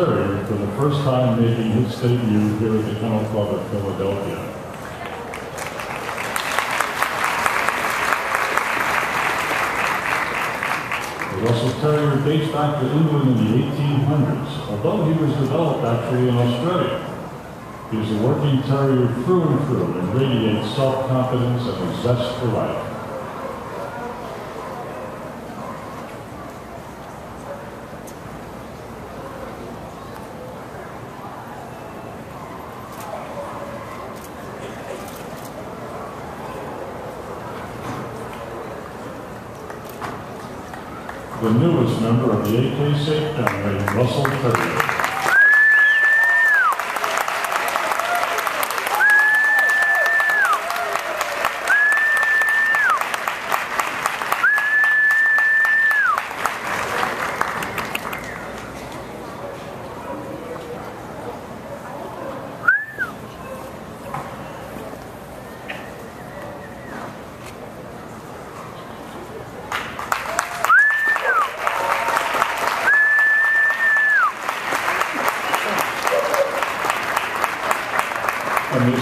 For the first time making his debut here at the Kennel Club of Philadelphia. The Russell Terrier dates back to England in the 1800s, although he was developed actually in Australia. He is a working terrier through and through and radiates self-confidence and a zest for life. The newest member of the AKC family, Russell Terrier. And this